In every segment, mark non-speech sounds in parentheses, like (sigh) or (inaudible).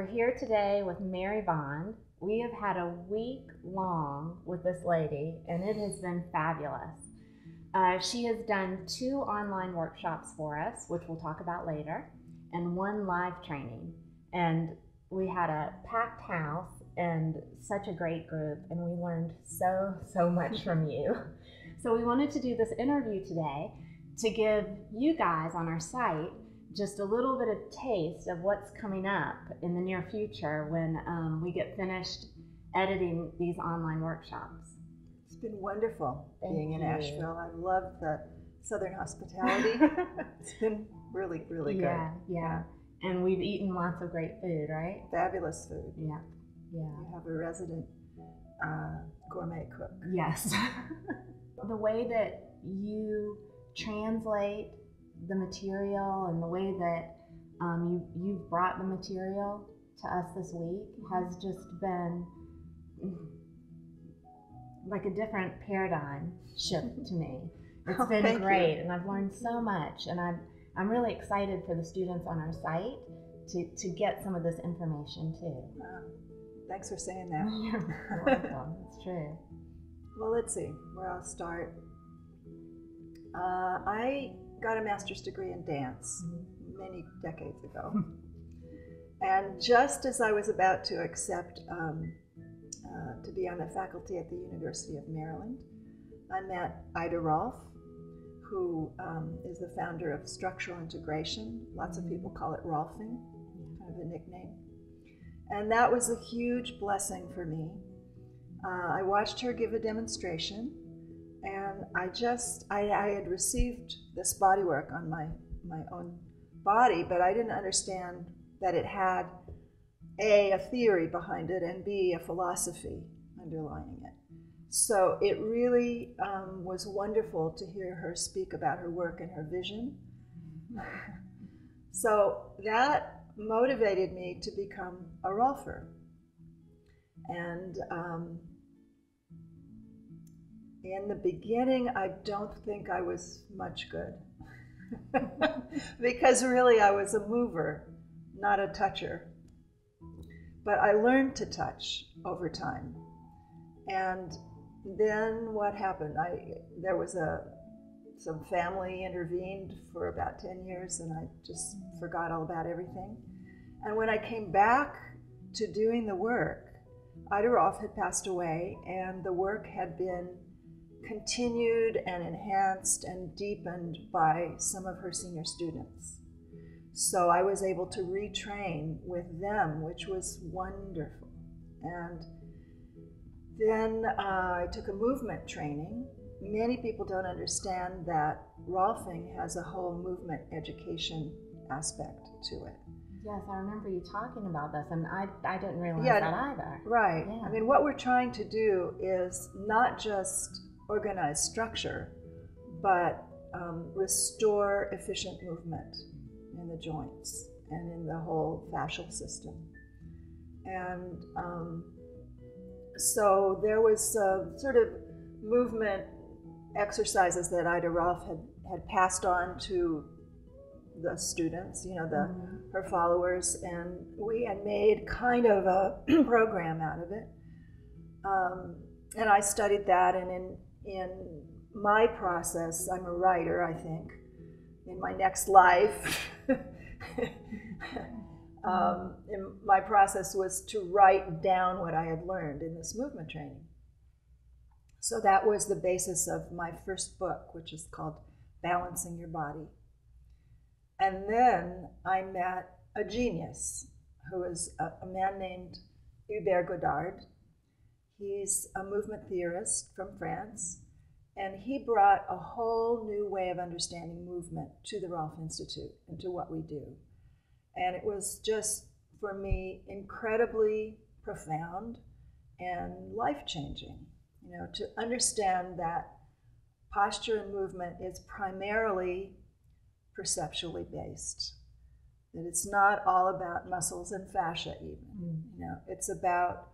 We're here today with Mary Bond. We have had a week long with this lady, and it has been fabulous. Uh, she has done two online workshops for us, which we'll talk about later, and one live training. And we had a packed house and such a great group, and we learned so, so much (laughs) from you. So we wanted to do this interview today to give you guys on our site just a little bit of taste of what's coming up in the near future when um, we get finished editing these online workshops. It's been wonderful Thank being in you. Asheville. I love the Southern hospitality. (laughs) it's been really, really good. yeah, yeah. And we've eaten lots of great food, right? Fabulous food. Yeah, yeah. You have a resident uh, gourmet cook. Yes. (laughs) the way that you translate the material and the way that um, you, you've brought the material to us this week has just been like a different paradigm shift (laughs) to me. It's Oh, been thank you. great, and I've learned so much, and I'm I'm really excited for the students on our site to, to get some of this information too. Uh, thanks for saying that. (laughs) You're (laughs) welcome. It's true. Well, let's see where I'll start. Uh, I got a master's degree in dance many decades ago. and just as I was about to accept um, uh, to be on the faculty at the University of Maryland, I met Ida Rolf, who um, is the founder of Structural Integration. Lots of people call it Rolfing, kind of a nickname. And that was a huge blessing for me. Uh, I watched her give a demonstration, and I just I, I had received this body work on my my own body, but I didn't understand that it had a a theory behind it and b a philosophy underlying it. So it really um, was wonderful to hear her speak about her work and her vision. (laughs) so that motivated me to become a Rolfer. And um, in the beginning, I don't think I was much good. (laughs) because really, I was a mover, not a toucher. But I learned to touch over time. And then what happened? I there was a some family intervened for about 10 years and I just forgot all about everything. And when I came back to doing the work, Ida Rolf had passed away and the work had been continued and enhanced and deepened by some of her senior students. So I was able to retrain with them, which was wonderful. And then uh, I took a movement training. Many people don't understand that Rolfing has a whole movement education aspect to it. Yes, I remember you talking about this, and I, I didn't realize Yeah. that either. Right. Yeah. I mean, what we're trying to do is not just organize structure, but um, restore efficient movement in the joints and in the whole fascial system. And um, so there was sort of movement exercises that Ida Rolf had, had passed on to the students, you know, the Mhm. her followers, and we had made kind of a (clears throat) program out of it. Um, and I studied that, and in in my process, I'm a writer. I think in my next life, (laughs) um, my process was to write down what I had learned in this movement training. So that was the basis of my first book, which is called Balancing Your Body. And then I met a genius who is a, a man named Hubert Godard. He's a movement theorist from France, and he brought a whole new way of understanding movement to the Rolf Institute and to what we do. And it was just, for me, incredibly profound and life changing. You know, to understand that posture and movement is primarily perceptually based. That it's not all about muscles and fascia, even. Mm. You know, it's about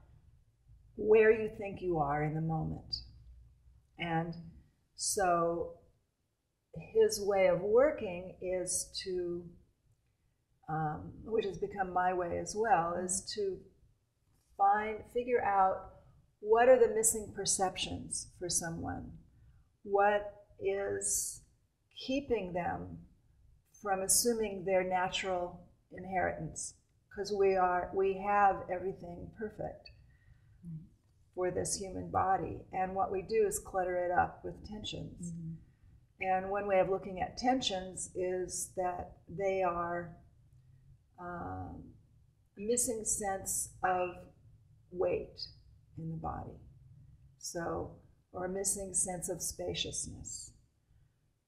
where you think you are in the moment. And so his way of working is to um, which has become my way as well, is to find, figure out what are the missing perceptions for someone? What is keeping them from assuming their natural inheritance? Because we are, we have everything perfect for this human body, and what we do is clutter it up with tensions. Mm-hmm. And one way of looking at tensions is that they are um, missing sense of weight in the body. So, or a missing sense of spaciousness.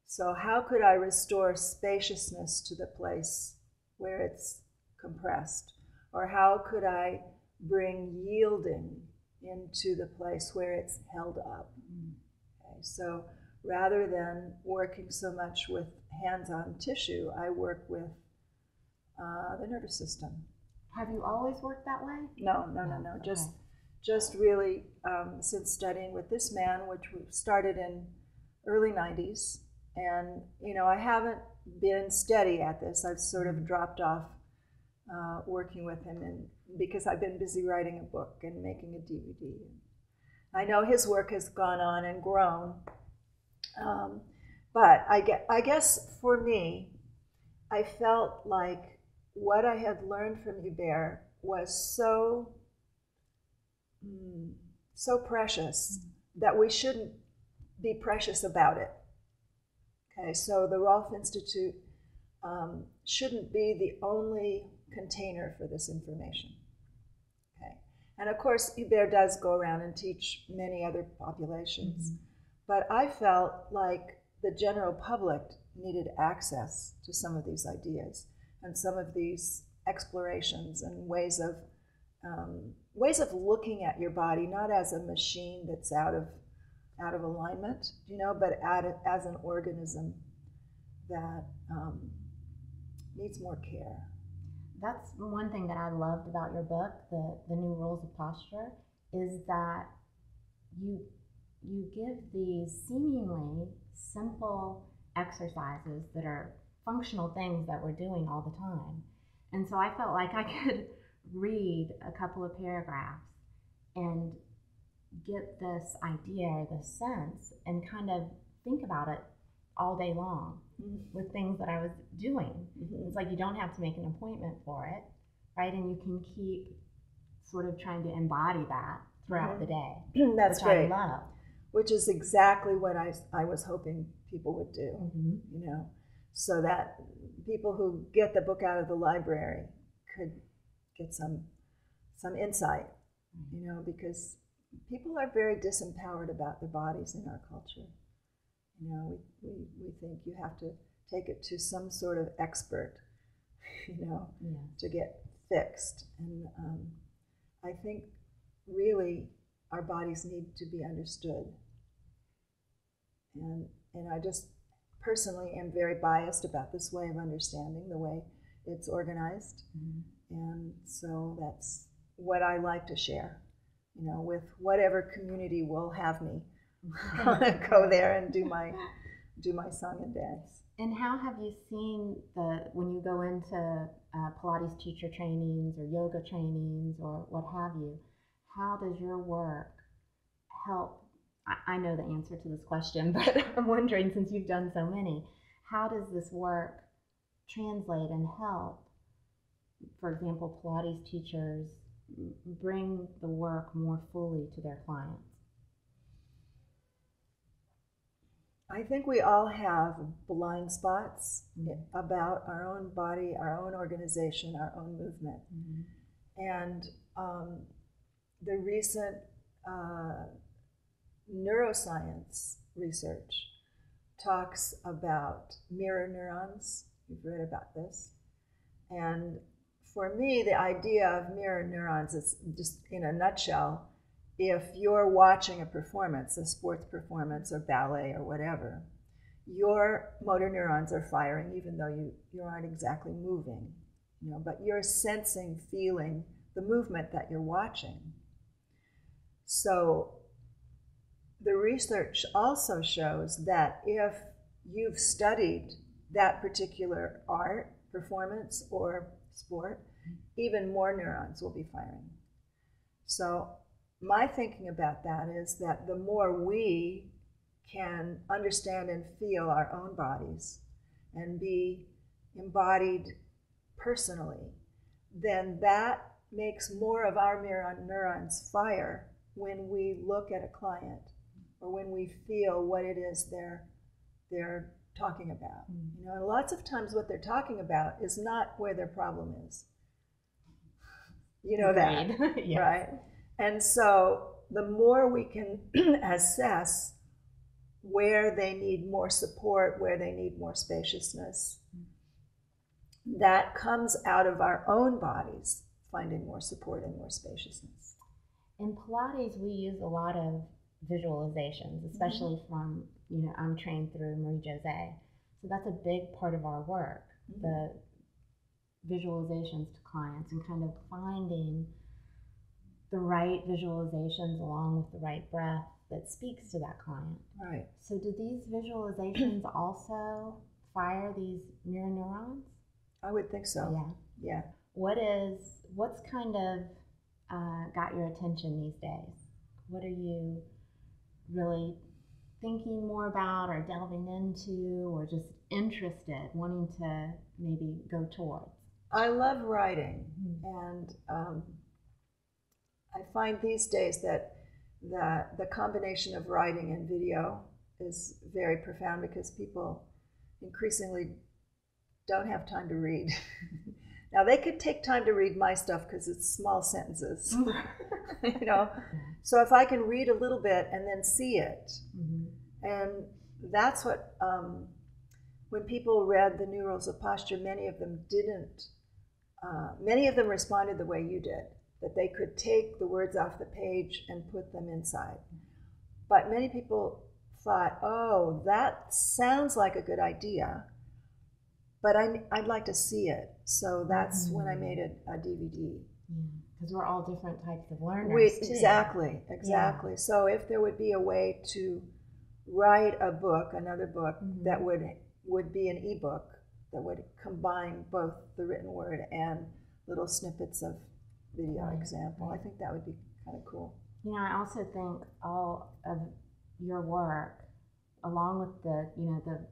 So, how could I restore spaciousness to the place where it's compressed? Or how could I bring yielding into the place where it's held up? Okay, so, rather than working so much with hands on tissue, I work with uh, the nervous system. Have you always worked that way? No, no, no, no. Okay. Just just really um, since studying with this man, which we started in early 90s. And, you know, I haven't been steady at this. I've sort of dropped off uh, working with him and because I've been busy writing a book and making a DVD. I know his work has gone on and grown. Um, but I, get, I guess for me, I felt like what I had learned from Hubert was so mm, so precious mm. that we shouldn't be precious about it. Okay, so the Rolf Institute um, shouldn't be the only container for this information. Okay, and of course, Hubert does go around and teach many other populations, mm-hmm. but I felt like the general public needed access to some of these ideas and some of these explorations and ways of um, ways of looking at your body, not as a machine that's out of out of alignment, you know, but as an organism that um, needs more care. That's one thing that I loved about your book, the the new rules of posture, is that you you give these seemingly simple exercises that are functional things that we're doing all the time. And so I felt like I (laughs) could read a couple of paragraphs and get this idea or this sense and kind of think about it all day long mm-hmm. with things that I was doing. Mm-hmm. It's like you don't have to make an appointment for it, right? And you can keep sort of trying to embody that throughout mm-hmm. the day. (clears throat) That's which great. Which is exactly what I, I was hoping people would do, mm-hmm. you know, so that people who get the book out of the library could get some some insight, you know, because people are very disempowered about their bodies in our culture. You know, we, we, we think you have to take it to some sort of expert, (laughs) you know, yeah. to get fixed. And um, I think really our bodies need to be understood. And, and I just personally am very biased about this way of understanding, the way it's organized. Mm-hmm. And so that's what I like to share, you know, with whatever community will have me (laughs) go there and do my do my song and dance. And how have you seen the when you go into uh, Pilates teacher trainings or yoga trainings or what have you? How does your work help? I, I know the answer to this question, (laughs) but I'm wondering since you've done so many, how does this work translate and help for example, Pilates teachers bring the work more fully to their clients? I think we all have blind spots mm-hmm. about our own body, our own organization, our own movement. Mm-hmm. And um, the recent uh, neuroscience research talks about mirror neurons. You've read about this. And for me, the idea of mirror neurons is just in a nutshell if you're watching a performance, a sports performance or ballet or whatever, your motor neurons are firing even though you, you aren't exactly moving, you know, but you're sensing, feeling the movement that you're watching. So the research also shows that if you've studied that particular art performance or sport, mm-hmm. even more neurons will be firing. So, my thinking about that is that the more we can understand and feel our own bodies and be embodied personally, then that makes more of our mirror neurons fire when we look at a client or when we feel what it is they're they're talking about. Mm. You know, and lots of times what they're talking about is not where their problem is. You know Agreed. that, (laughs) yes. right? And so the more we can (clears throat) assess where they need more support, where they need more spaciousness, that comes out of our own bodies finding more support and more spaciousness. In Pilates, we use a lot of visualizations, mm-hmm. especially mm-hmm. from, you know, I'm trained through Marie Jose. So that's a big part of our work, mm-hmm. the visualizations to clients and kind of finding the right visualizations along with the right breath that speaks to that client. Right. So do these visualizations (clears throat) also fire these mirror neurons? I would think so. Yeah. Yeah. What is what's kind of uh, got your attention these days? What are you really thinking more about or delving into or just interested, wanting to maybe go towards? I love writing, mm-hmm. and um, I find these days that that the combination of writing and video is very profound because people increasingly don't have time to read. (laughs) now they could take time to read my stuff because it's small sentences, (laughs) you know. So if I can read a little bit and then see it, mm-hmm. and that's what um, when people read the new rules of posture, many of them didn't. Uh, many of them responded the way you did, that they could take the words off the page and put them inside. But many people thought, oh, that sounds like a good idea but I, I'd like to see it. So that's mm-hmm. when I mm. made it a DVD. Because we're all different types of learners. We, exactly, exactly. Yeah. So if there would be a way to write a book, another book mm-hmm. that would would be an ebook that would combine both the written word and little snippets of video example, I think that would be kind of cool. You know, I also think all of your work, along with the you know the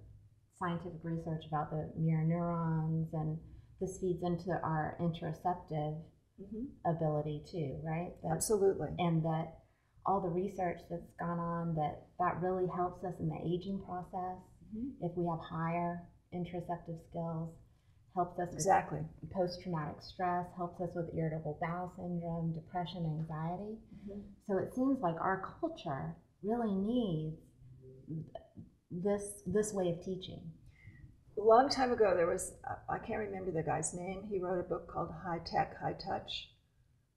scientific research about the mirror neurons, and this feeds into our interoceptive mm-hmm. ability too, right? That, Absolutely. And that all the research that's gone on that that really helps us in the aging process mm-hmm. if we have higher interoceptive skills helps us exactly post-traumatic stress helps us with irritable bowel syndrome depression anxiety mm-hmm. so it seems like our culture really needs this this way of teaching? A long time ago, there was I can't remember the guy's name. He wrote a book called High Tech, High Touch.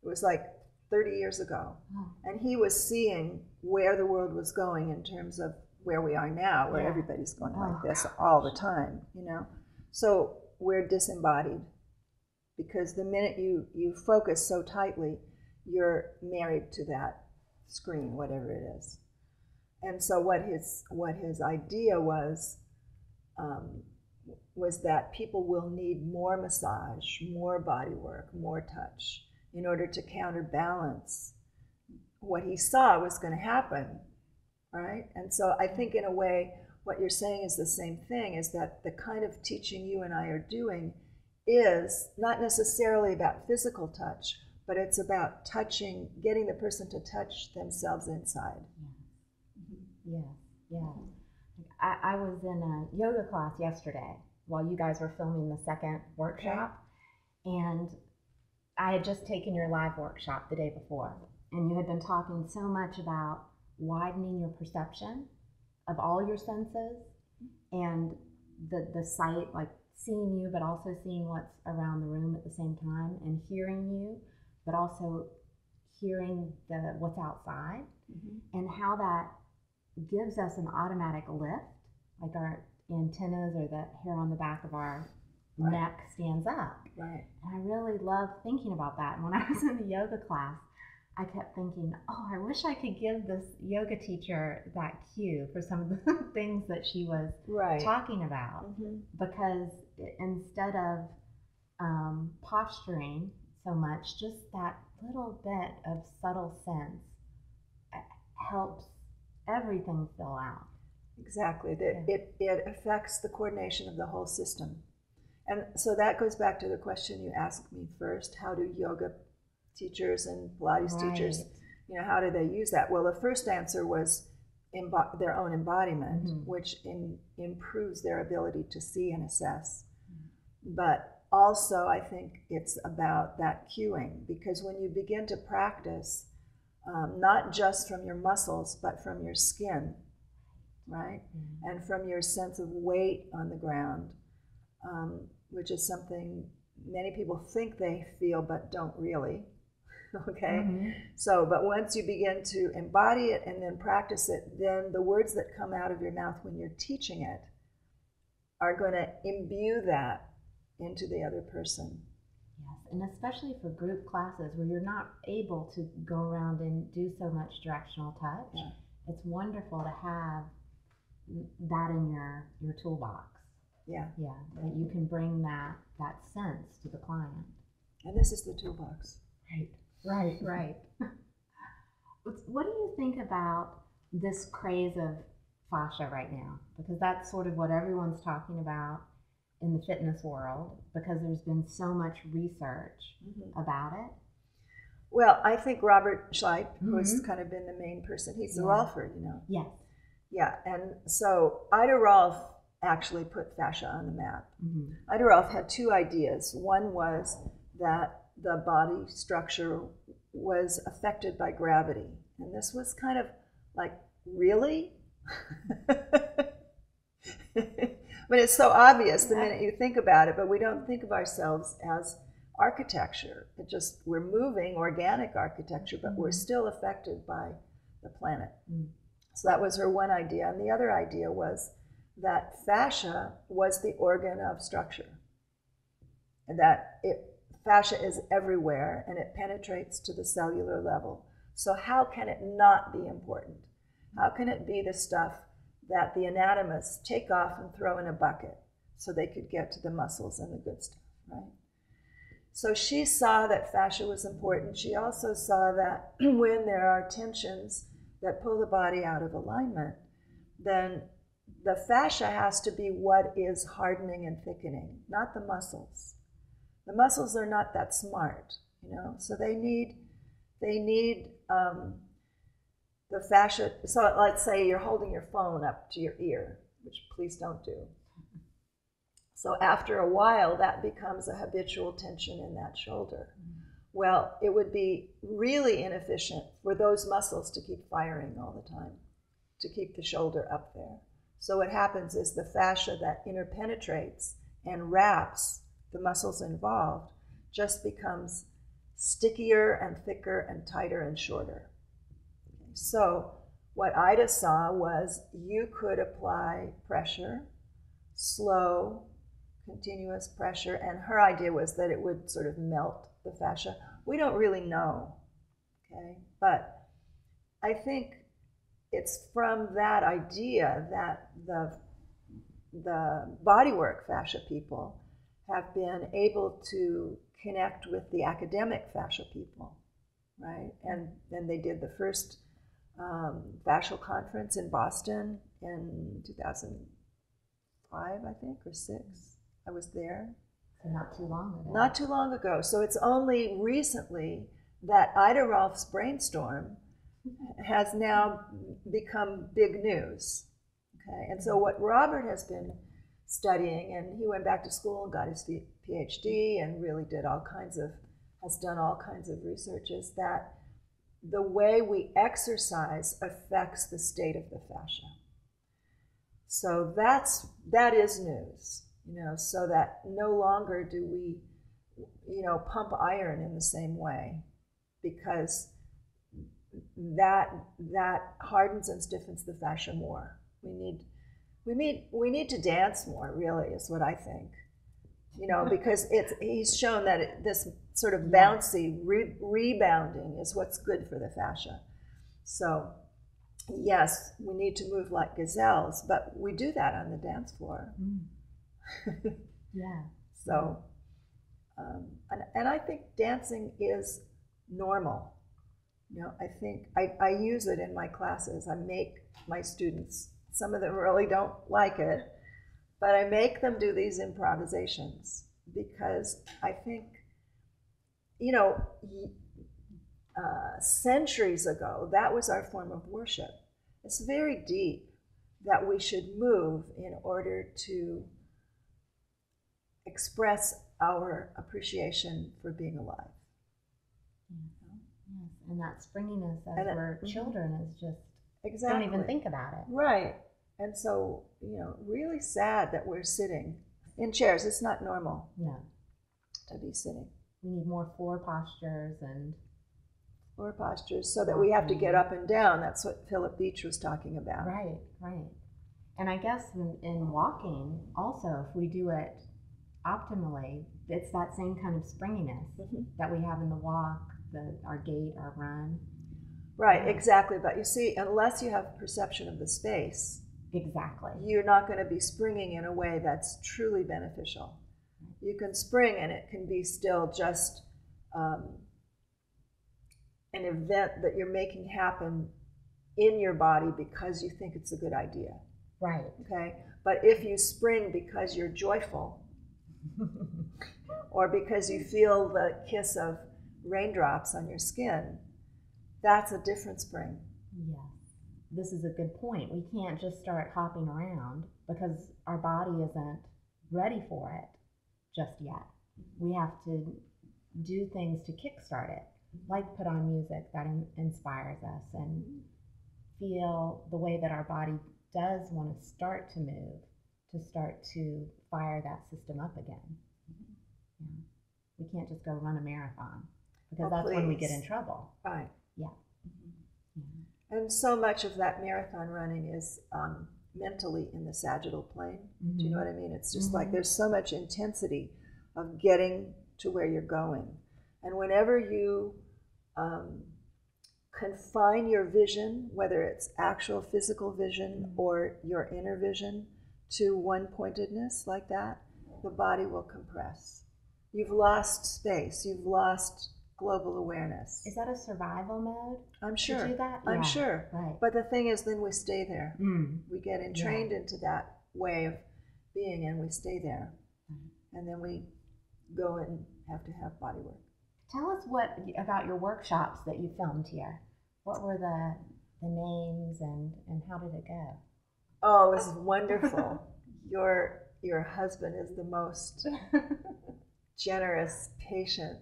It was like 30 years ago, oh. and he was seeing where the world was going in terms of where we are now, where yeah. everybody's going oh. like this all the time. You know, so we're disembodied because the minute you you focus so tightly, you're married to that screen, whatever it is and so what his what his idea was um, was that people will need more massage, more body work, more touch in order to counterbalance what he saw was going to happen, right? And so I think in a way what you're saying is the same thing is that the kind of teaching you and I are doing is not necessarily about physical touch, but it's about touching, getting the person to touch themselves inside. Yeah, mm-hmm. yeah. I, I was in a yoga class yesterday while you guys were filming the second workshop, and I had just taken your live workshop the day before, and you had been talking so much about widening your perception of all your senses and the the sight, like seeing you, but also seeing what's around the room at the same time, and hearing you, but also hearing the what's outside, mm-hmm. and how that gives us an automatic lift, like our antennas or the hair on the back of our right. neck stands up. Right. And I really love thinking about that. And when I was in the yoga class, I kept thinking, oh, I wish I could give this yoga teacher that cue for some of the (laughs) things that she was right. talking about. Mm-hmm. Because instead of um, posturing so much, just that little bit of subtle sense uh, helps everything fill out. Exactly. That yeah. it, it affects the coordination of the whole system. And so that goes back to the question you asked me first how do yoga teachers and Pilates right. teachers, you know, how do they use that? Well, the first answer was embo- their own embodiment, mm-hmm. which in, improves their ability to see and assess. Mm-hmm. But also, I think it's about that cueing because when you begin to practice, um, not just from your muscles, but from your skin, right? Mm-hmm. And from your sense of weight on the ground, um, which is something many people think they feel but don't really. (laughs) okay? Mm-hmm. So, but once you begin to embody it and then practice it, then the words that come out of your mouth when you're teaching it are going to imbue that into the other person. Yes, and especially for group classes where you're not able to go around and do so much directional touch. Yeah. It's wonderful to have that in your your toolbox. Yeah. Yeah, that you can bring that that sense to the client. And this is the toolbox. Right. Right, right. what do you think about this craze of fascia right now? Because that's sort of what everyone's talking about in the fitness world because there's been so much research mm-hmm. about it. Well, I think Robert Schleip, mm-hmm. who's kind of been the main person, he's the. Rolfer, you know. Yeah. Yeah, and so Ida Rolf actually put fascia on the map. Mm-hmm. Ida Rolf had two ideas. One was that the body structure was affected by gravity. And this was kind of like, really? (laughs) but it's so obvious the minute you think about it, but we don't think of ourselves as architecture. It just, we're moving organic architecture, but mm-hmm. we're still affected by the planet. Mm-hmm. So that was her one idea. And the other idea was that fascia was the organ of structure. And that it fascia is everywhere and it penetrates to the cellular level. So, how can it not be important? How can it be the stuff that the anatomists take off and throw in a bucket so they could get to the muscles and the good stuff, right? So, she saw that fascia was important. She also saw that (clears throat) when there are tensions that pull the body out of alignment, then the fascia has to be what is hardening and thickening, not the muscles. The muscles are not that smart, you know, so they need they need um, the fascia. So let's say you're holding your phone up to your ear, which please don't do. So after a while, that becomes a habitual tension in that shoulder. Well, it would be really inefficient for those muscles to keep firing all the time, to keep the shoulder up there. So what happens is the fascia that interpenetrates and wraps the muscles involved just becomes stickier and thicker and tighter and shorter. So, what Ida saw was you could apply pressure, slow, continuous pressure, and her idea was that it would sort of melt the fascia. We don't really know, okay? But I think it's from that idea that the the bodywork fascia people have been able to connect with the academic fascia people, right? And then they did the first um, fascial conference in Boston in 2005, I think, or six. I was there. So not too long ago. Not too long ago. So it's only recently that Ida Rolf's brainstorm has now become big news. Okay, and so what Robert has been studying, and he went back to school and got his PhD and really did all kinds of, has done all kinds of research, is that the way we exercise affects the state of the fascia. So that's that is news, you know, so that no longer do we, you know, pump iron in the same way, because that that hardens and stiffens the fascia more. We need we need we need to dance more. Really, is what I think. You know, because it's he's shown that it, this sort of bouncy re- rebounding is what's good for the fascia. So, yes, we need to move like gazelles, but we do that on the dance floor. Mm. (laughs) Yeah. So, um, and, and I think dancing is normal. You know, I think I, I use it in my classes. I make my students, some of them really don't like it, but I make them do these improvisations because I think, you know, uh, centuries ago, that was our form of worship. It's very deep that we should move in order to express our appreciation for being alive. Yes, and that springiness as And we're mhm. children is just Exactly. don't even think about it. Right. And so, you know, really sad that we're sitting in chairs. It's not normal No, to be sitting. we need more floor postures and Floor postures so that we have to get up and down. That's what Philip Beach was talking about. right, right. And I guess in, in walking, also, if we do it optimally, it's that same kind of springiness Mhm. that we have in the walk, the our gait, our run. Right, exactly. But you see, unless you have perception of the space, Exactly. you're not going to be springing in a way that's truly beneficial. You can spring and it can be still just um, an event that you're making happen in your body because you think it's a good idea. Right. Okay? But if you spring because you're joyful (laughs) or because you feel the kiss of raindrops on your skin, that's a different spring. Yes. This is a good point. We can't just start hopping around because our body isn't ready for it just yet. We have to do things to kickstart it, like put on music that in- inspires us and feel the way that our body does want to start to move, to start to fire that system up again. Mm-hmm. Yeah. We can't just go run a marathon because Oh, that's when we get in trouble. Right. Yeah. And so much of that marathon running is um, mentally in the sagittal plane. Do you know what I mean? It's just like Mhm. there's so much intensity of getting to where you're going. And whenever you um, confine your vision, whether it's actual physical vision Mhm. or your inner vision, to one pointedness like that, the body will compress. You've lost space, you've lost global awareness. Is that a survival mode? I'm to sure. do that? I'm Yeah, sure. Right. But the thing is, then we stay there. Mm. We get entrained into that way of being and we stay there. And then we go and have to have body work. Tell us what about your workshops that you filmed here. What were the the names and and how did it go? Oh, it was (laughs) wonderful. your your husband is the most (laughs) generous, patient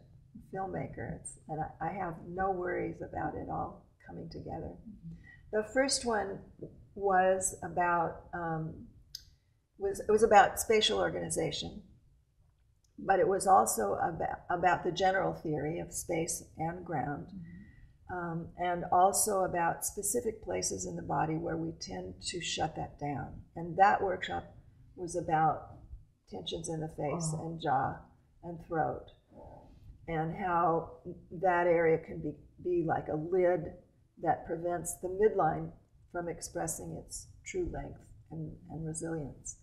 filmmaker. It's, and I, I have no worries about it all coming together. The first one was about um, was it was about spatial organization, but it was also about about the general theory of space and ground, um, and also about specific places in the body where we tend to shut that down. And that workshop was about tensions in the face Oh. and jaw and throat, and how that area can be, be like a lid that prevents the midline from expressing its true length and, and resilience.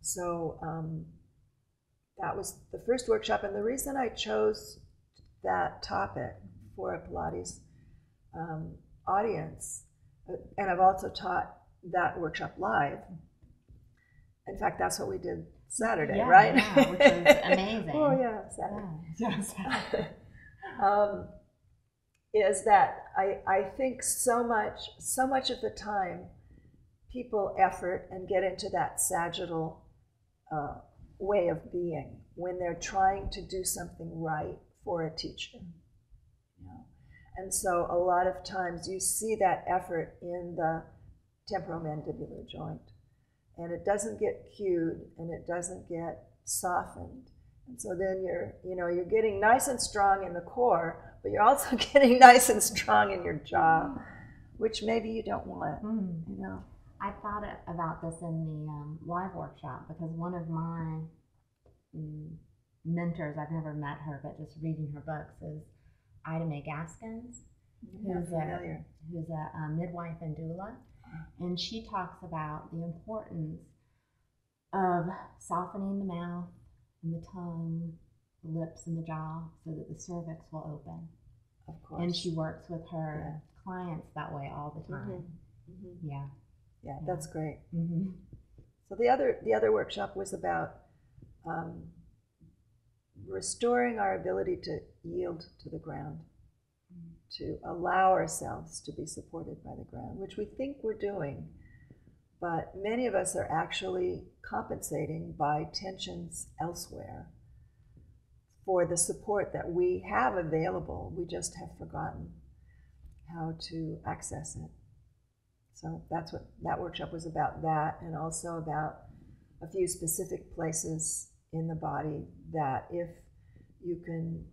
So um, that was the first workshop, and the reason I chose that topic for a Pilates um, audience, uh, and I've also taught that workshop live. In fact, that's what we did Saturday, Yeah, right? yeah, which was (laughs) amazing. oh yeah, Saturday Yes. (laughs) um, is that I, I think so much so much of the time people effort and get into that sagittal uh, way of being when they're trying to do something right for a teacher you know? and so a lot of times you see that effort in the temporomandibular joint and it doesn't get cued and it doesn't get softened and so then you're, you know, you're getting nice and strong in the core, but you're also (laughs) getting nice and strong in your jaw, which maybe you don't want, Mm. you know. I thought about this in the um, live workshop because one of my mm, mentors, I've never met her, but just reading her books, is Ina May Gaskins, Who's familiar. who's a, a midwife and doula. And she talks about the importance of softening the mouth and the tongue, the lips and the jaw so that the cervix will open. Of course. And she works with her clients that way all the time. Mm-hmm. Yeah. Yeah, that's great. Mm-hmm. So the other the other workshop was about um, restoring our ability to yield to the ground, to allow ourselves to be supported by the ground, which we think we're doing, but many of us are actually compensating by tensions elsewhere for the support that we have available. We just have forgotten how to access it. So that's what that workshop was about that, and also about a few specific places in the body that if you can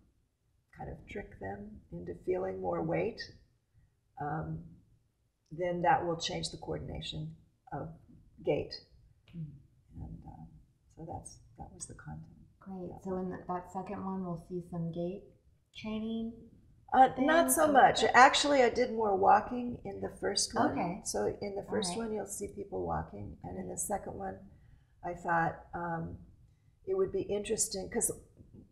kind of trick them into feeling more weight, um, then that will change the coordination of gait. Mm-hmm. And uh, so that's that was the content. Great. So in the, that second one, we'll see some gait training. Uh, not so much. Actually, I did more walking in the first one. Okay. So in the first right. one, you'll see people walking, and in the second one, I thought um, it would be interesting because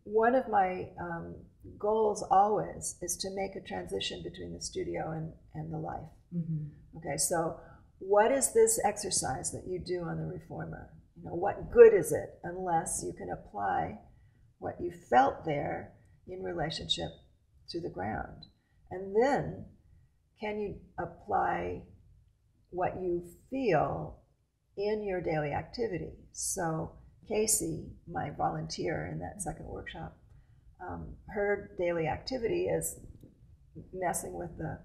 one of my um, goals always is to make a transition between the studio and, and the life. Mm-hmm. Okay, so what is this exercise that you do on the reformer? You know, what good is it unless you can apply what you felt there in relationship to the ground? And then can you apply what you feel in your daily activity? So Casey, my volunteer in that second workshop, um, her daily activity is messing with the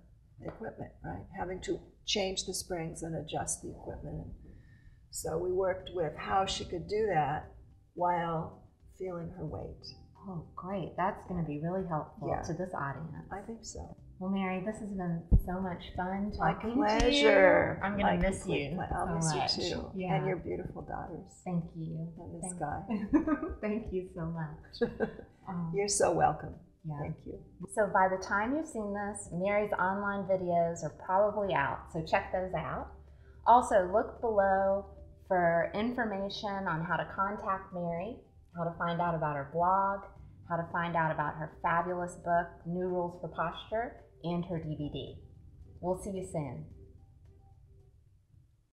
equipment, right? Having to change the springs and adjust the equipment. So we worked with how she could do that while feeling her weight. Oh, great. That's going to be really helpful Yeah. to this audience. I think so. Well, Mary, this has been so much fun My talking pleasure. to you. Pleasure. I'm My going to miss you. I'll so miss you too. Yeah. And your beautiful daughters Thank you. and this Thank- guy. (laughs) Thank you so much. (laughs) Um, You're so welcome. yeah. Thank you. So by the time you've seen this, Mary's online videos are probably out, so check those out. Also, look below for information on how to contact Mary, how to find out about her blog, how to find out about her fabulous book, New Rules for Posture, and her DVD. We'll see you soon.